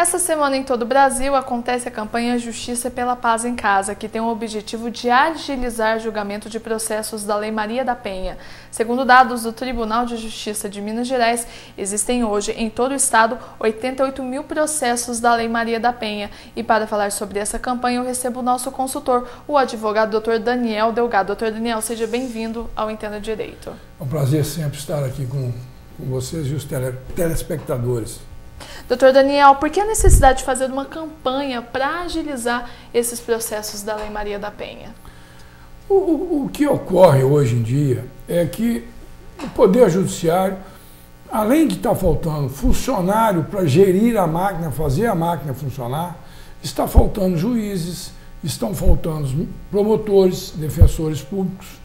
Essa semana em todo o Brasil acontece a campanha Justiça pela Paz em Casa, que tem o objetivo de agilizar julgamento de processos da Lei Maria da Penha. Segundo dados do Tribunal de Justiça de Minas Gerais, existem hoje em todo o estado 88 mil processos da Lei Maria da Penha. E para falar sobre essa campanha, eu recebo o nosso consultor, o advogado Dr. Daniel Delgado. Dr. Daniel, seja bem-vindo ao Entenda Direito. É um prazer sempre estar aqui com vocês e os telespectadores. Doutor Daniel, por que a necessidade de fazer uma campanha para agilizar esses processos da Lei Maria da Penha? O, o, o que ocorre hoje em dia é que o Poder Judiciário, além de estar faltando funcionário para gerir a máquina, fazer a máquina funcionar, está faltando juízes, estão faltando promotores, defensores públicos,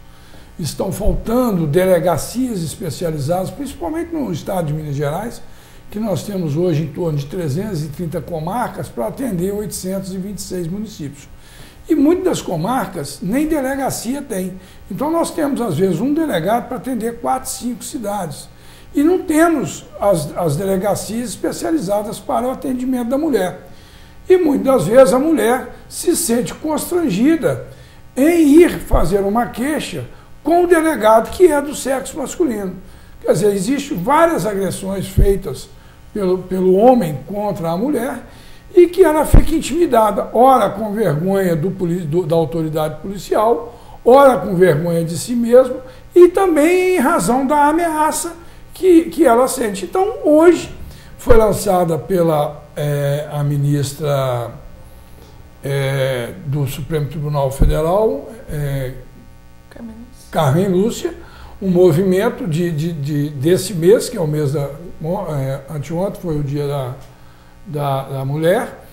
estão faltando delegacias especializadas, principalmente no estado de Minas Gerais, que nós temos hoje em torno de 330 comarcas para atender 826 municípios. E muitas das comarcas nem delegacia tem. Então nós temos, às vezes, um delegado para atender quatro, cinco cidades. E não temos as, as delegacias especializadas para o atendimento da mulher. E muitas das vezes a mulher se sente constrangida em ir fazer uma queixa com o delegado que é do sexo masculino. Quer dizer, existem várias agressões feitas pelo, pelo homem contra a mulher e que ela fica intimidada, ora com vergonha do, do, da autoridade policial, ora com vergonha de si mesmo e também em razão da ameaça que, que ela sente. Então, hoje foi lançada pela é, a ministra é, do Supremo Tribunal Federal, é, Carmen Lúcia, um movimento de, de, de, desse mês, que é o mês da. É, anteontem foi o dia da, da, da mulher,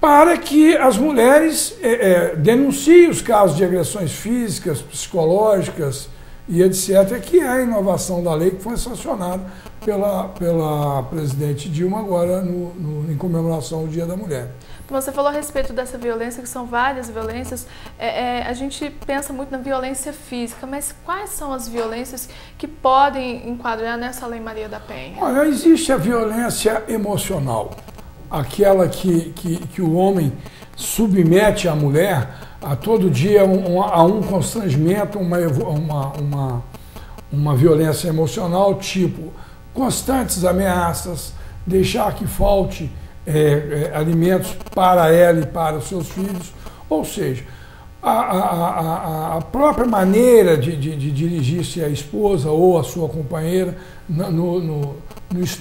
para que as mulheres é, é, denunciem os casos de agressões físicas, psicológicas e etc., que é a inovação da lei que foi sancionada pela, pela presidente Dilma agora no, no, em comemoração ao Dia da Mulher. Você falou a respeito dessa violência, que são várias violências. É, é, a gente pensa muito na violência física, mas quais são as violências que podem enquadrar nessa Lei Maria da Penha? Olha, existe a violência emocional, aquela que, que, que o homem submete a mulher a todo dia um, a um constrangimento, uma, uma, uma, uma violência emocional, tipo constantes ameaças, deixar que falte é, é, alimentos para ela e para os seus filhos. Ou seja, a, a, a, própria maneira de, de, de dirigir-se à esposa ou à sua companheira no, no, no,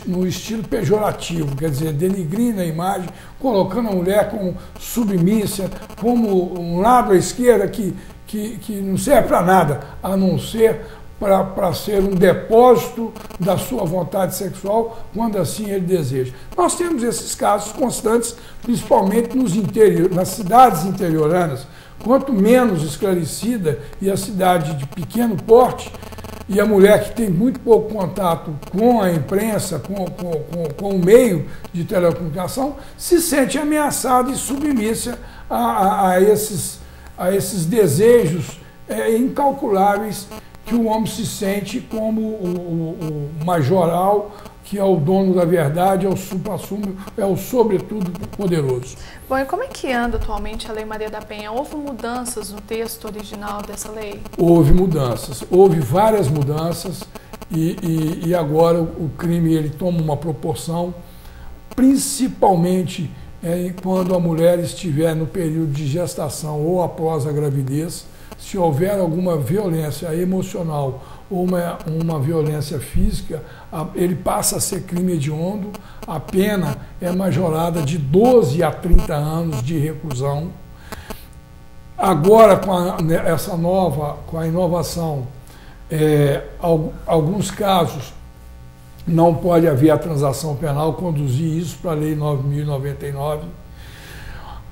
no, estilo pejorativo, quer dizer, denigrindo a imagem, colocando a mulher como submissa, como um lado à esquerda que, que, que não serve para nada, a não ser para ser um depósito da sua vontade sexual, quando assim ele deseja. Nós temos esses casos constantes, principalmente nos interior, nas cidades interioranas. Quanto menos esclarecida e a cidade de pequeno porte, e a mulher que tem muito pouco contato com a imprensa, com, com, com, com o meio de telecomunicação, se sente ameaçada e submissa a, a, a esses, a esses desejos é, incalculáveis que o homem se sente como o, o, o majoral, que é o dono da verdade, é o supra-sumo, é o sobretudo poderoso. Bom, e como é que anda atualmente a Lei Maria da Penha? Houve mudanças no texto original dessa lei? Houve mudanças, houve várias mudanças e, e, e agora o crime ele toma uma proporção, principalmente é, quando a mulher estiver no período de gestação ou após a gravidez, se houver alguma violência emocional uma, uma violência física, ele passa a ser crime hediondo, a pena é majorada de 12 a 30 anos de reclusão. Agora, com a, né, essa nova, com a inovação, é, alguns casos não pode haver a transação penal, conduzir isso para a Lei 9.099.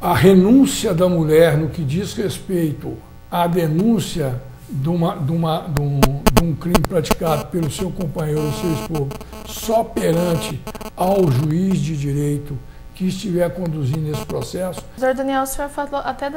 A renúncia da mulher no que diz respeito a denúncia de, uma, de, uma, de, um, um crime praticado pelo seu companheiro ou seu esposo só perante ao juiz de direito que estiver conduzindo esse processo. Doutor Daniel, o senhor falou até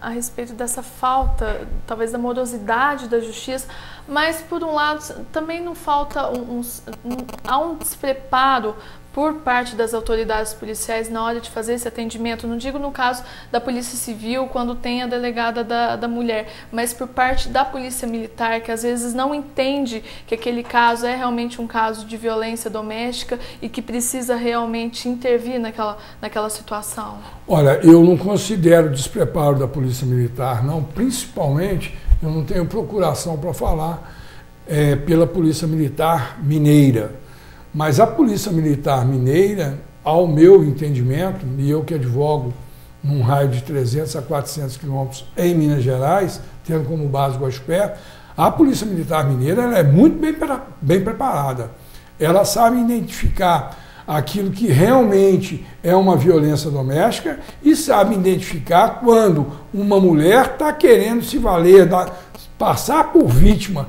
a, respeito dessa falta, talvez da morosidade da justiça, mas por um lado também não falta um, um, um há um despreparo por parte das autoridades policiais na hora de fazer esse atendimento? Não digo no caso da Polícia Civil, quando tem a delegada da, da mulher, mas por parte da Polícia Militar, que às vezes não entende que aquele caso é realmente um caso de violência doméstica e que precisa realmente intervir naquela, naquela situação? Olha, eu não considero despreparo da Polícia Militar, não. Principalmente, eu não tenho procuração para falar é, pela Polícia Militar Mineira mas a Polícia Militar Mineira, ao meu entendimento, e eu que advogo num raio de 300 a 400 quilômetros em Minas Gerais, tendo como base Guaxupé, a Polícia Militar Mineira é muito bem, bem preparada. Ela sabe identificar aquilo que realmente é uma violência doméstica e sabe identificar quando uma mulher está querendo se valer, da, passar por vítima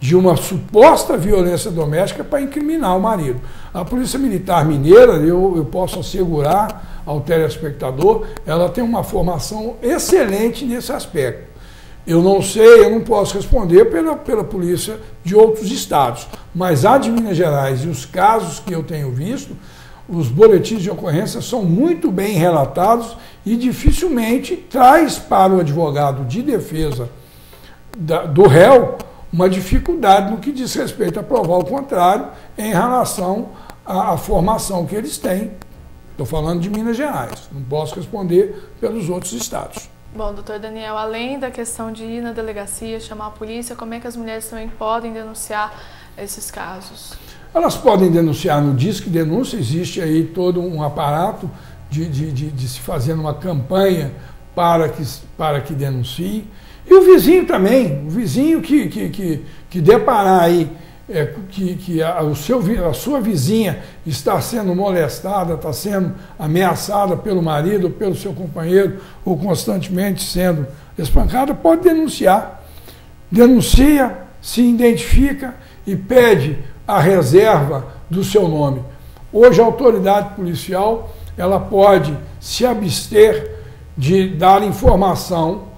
de uma suposta violência doméstica para incriminar o marido. A Polícia Militar Mineira, eu, eu posso assegurar ao telespectador, ela tem uma formação excelente nesse aspecto. Eu não sei, eu não posso responder pela, pela polícia de outros estados, mas a de Minas Gerais e os casos que eu tenho visto, os boletins de ocorrência são muito bem relatados e dificilmente traz para o advogado de defesa da, do réu uma dificuldade no que diz respeito a provar o contrário em relação à, à formação que eles têm. Estou falando de Minas Gerais, não posso responder pelos outros estados. Bom, doutor Daniel, além da questão de ir na delegacia, chamar a polícia, como é que as mulheres também podem denunciar esses casos? Elas podem denunciar no Disque Denúncia, existe aí todo um aparato de, de, de, de se fazer uma campanha para que, para que denuncie. E o vizinho também, o vizinho que, que, que, que deparar aí é, que, que a, o seu, a sua vizinha está sendo molestada, está sendo ameaçada pelo marido, pelo seu companheiro, ou constantemente sendo espancada, pode denunciar. Denuncia, se identifica e pede a reserva do seu nome. Hoje a autoridade policial ela pode se abster de dar informação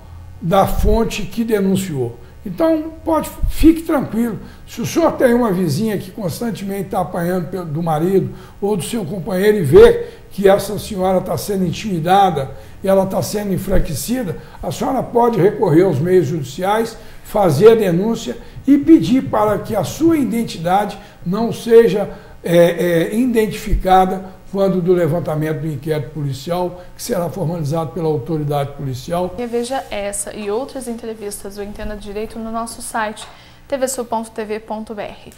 da fonte que denunciou. Então, pode, fique tranquilo. Se o senhor tem uma vizinha que constantemente está apanhando do marido ou do seu companheiro e vê que essa senhora está sendo intimidada ela está sendo enfraquecida, a senhora pode recorrer aos meios judiciais, fazer a denúncia e pedir para que a sua identidade não seja é, é, identificada quando do levantamento do inquérito policial, que será formalizado pela autoridade policial. Reveja essa e outras entrevistas do Entenda Direito no nosso site tvsul.tv.br.